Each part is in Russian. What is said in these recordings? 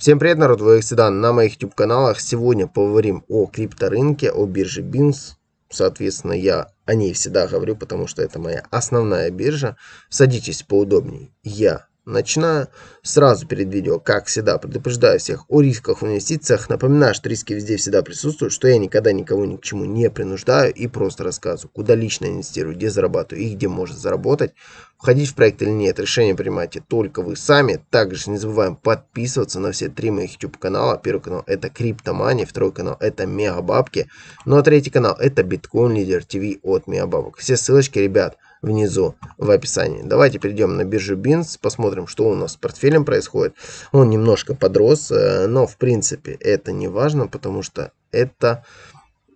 Всем привет, народ, вы всегда на моих YouTube каналах. Сегодня поговорим о крипторынке, о бирже BINS. Соответственно, я о ней всегда говорю, потому что это моя основная биржа. Садитесь поудобнее. Я Начинаю сразу перед видео, как всегда, предупреждаю всех о рисках в инвестициях. Напоминаю, что риски везде всегда присутствуют, что я никогда никого ни к чему не принуждаю и просто рассказываю, куда лично инвестирую, где зарабатываю и где можно заработать. Входить в проект или нет, решение принимайте только вы сами. Также не забываем подписываться на все три моих YouTube канала. Первый канал это Криптомания, второй канал это Мегабабки, ну а третий канал это Биткоин Лидер ТВ от Мегабабок. Все ссылочки, ребят, внизу в описании. Давайте перейдем на биржу BINS, посмотрим, что у нас с портфелем происходит. Он немножко подрос, э, но в принципе это не важно, потому что это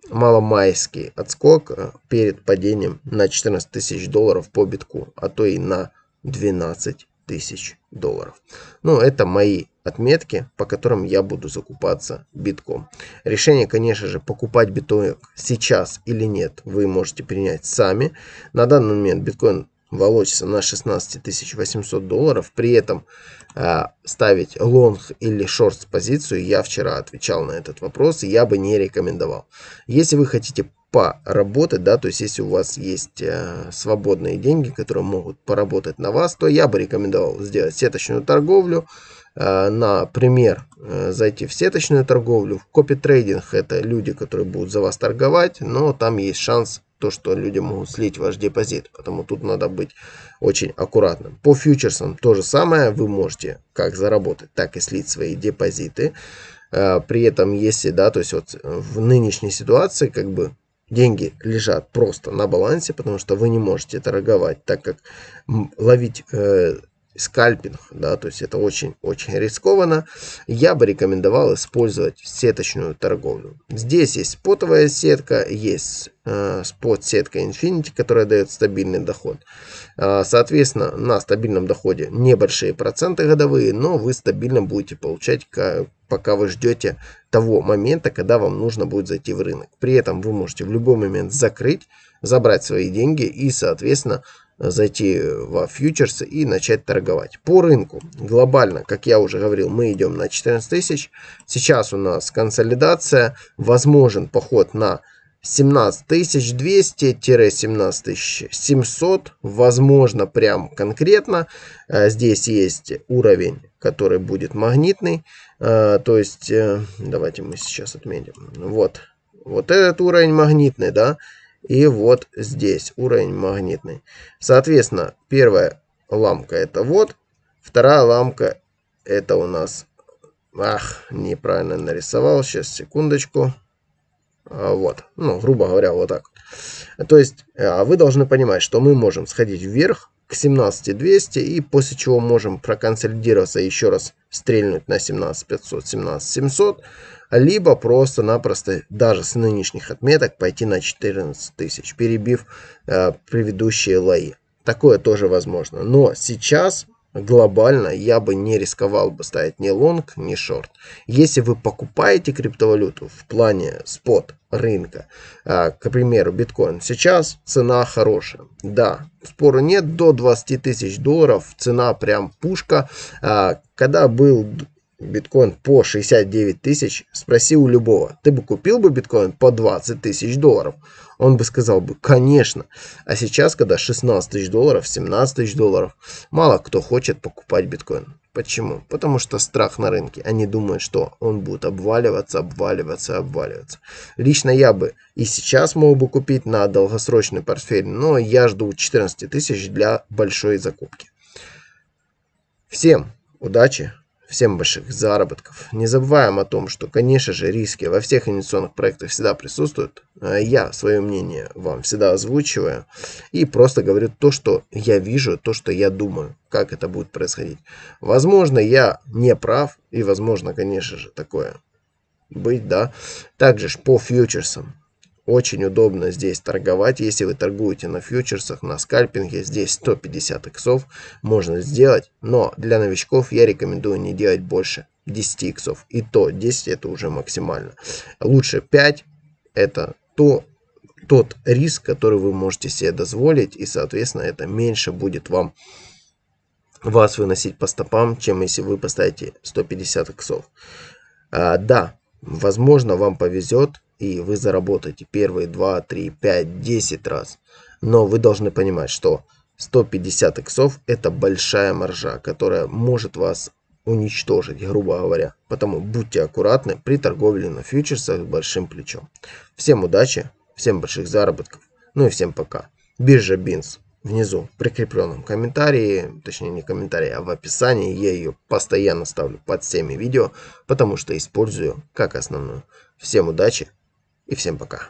маломайский отскок э, перед падением на 14 тысяч долларов по битку, а то и на 12 тысяч долларов. Ну, это мои отметки, по которым я буду закупаться битком. Решение, конечно же, покупать биткоин сейчас или нет, вы можете принять сами. На данный момент биткоин волочится на 16 800 долларов. При этом э, ставить лонг или шорт позицию, я вчера отвечал на этот вопрос, я бы не рекомендовал. Если вы хотите поработать, да, то есть если у вас есть э, свободные деньги, которые могут поработать на вас, то я бы рекомендовал сделать сеточную торговлю, э, например, э, зайти в сеточную торговлю, в копи-трейдинг это люди, которые будут за вас торговать, но там есть шанс то, что люди могут слить ваш депозит, потому тут надо быть очень аккуратным. По фьючерсам то же самое, вы можете как заработать, так и слить свои депозиты. При этом, если, да, то есть вот в нынешней ситуации, как бы деньги лежат просто на балансе, потому что вы не можете торговать, так как ловить э, скальпинг, да, то есть это очень-очень рискованно, я бы рекомендовал использовать сеточную торговлю. Здесь есть спотовая сетка, есть э, спот-сетка Infinity, которая дает стабильный доход. Э, соответственно, на стабильном доходе небольшие проценты годовые, но вы стабильно будете получать, пока вы ждете того момента, когда вам нужно будет зайти в рынок. При этом вы можете в любой момент закрыть, забрать свои деньги и, соответственно, зайти во фьючерсы и начать торговать. По рынку глобально, как я уже говорил, мы идем на 14 тысяч. Сейчас у нас консолидация, возможен поход на 17 200-17 700, возможно прям конкретно. Э, здесь есть уровень, который будет магнитный, э, то есть э, давайте мы сейчас отметим. Вот, вот этот уровень магнитный, да, и вот здесь уровень магнитный. Соответственно, первая ламка это вот. Вторая ламка это у нас... Ах, неправильно нарисовал. Сейчас, секундочку. А, вот. Ну, грубо говоря, вот так. То есть, а вы должны понимать, что мы можем сходить вверх к 17200 и после чего можем проконсолидироваться еще раз стрельнуть на 17500, 17700 либо просто-напросто даже с нынешних отметок пойти на 14 тысяч, перебив э, предыдущие лои. Такое тоже возможно. Но сейчас глобально я бы не рисковал бы ставить ни лонг, ни шорт. Если вы покупаете криптовалюту в плане спот рынка, э, к примеру, биткоин, сейчас цена хорошая. Да, спору нет, до 20 тысяч долларов цена прям пушка. Э, когда был биткоин по 69 тысяч, спроси у любого, ты бы купил бы биткоин по 20 тысяч долларов? Он бы сказал бы, конечно. А сейчас, когда 16 тысяч долларов, 17 тысяч долларов, мало кто хочет покупать биткоин. Почему? Потому что страх на рынке. Они думают, что он будет обваливаться, обваливаться, обваливаться. Лично я бы и сейчас мог бы купить на долгосрочный портфель, но я жду 14 тысяч для большой закупки. Всем удачи! Всем больших заработков. Не забываем о том, что, конечно же, риски во всех инвестиционных проектах всегда присутствуют. А я свое мнение вам всегда озвучиваю. И просто говорю то, что я вижу, то, что я думаю, как это будет происходить. Возможно, я не прав. И, возможно, конечно же, такое быть, да. Также по фьючерсам. Очень удобно здесь торговать. Если вы торгуете на фьючерсах, на скальпинге, здесь 150 иксов можно сделать. Но для новичков я рекомендую не делать больше 10 иксов. И то 10 это уже максимально. Лучше 5 это то, тот риск, который вы можете себе дозволить. И соответственно это меньше будет вам вас выносить по стопам, чем если вы поставите 150 иксов. А, да, возможно, вам повезет, и вы заработаете первые 2, 3, 5, 10 раз. Но вы должны понимать, что 150 иксов это большая маржа, которая может вас уничтожить, грубо говоря. Потому будьте аккуратны при торговле на фьючерсах с большим плечом. Всем удачи, всем больших заработков, ну и всем пока. Биржа Бинс внизу в прикрепленном комментарии, точнее не комментарии, а в описании. Я ее постоянно ставлю под всеми видео, потому что использую как основную. Всем удачи и всем пока.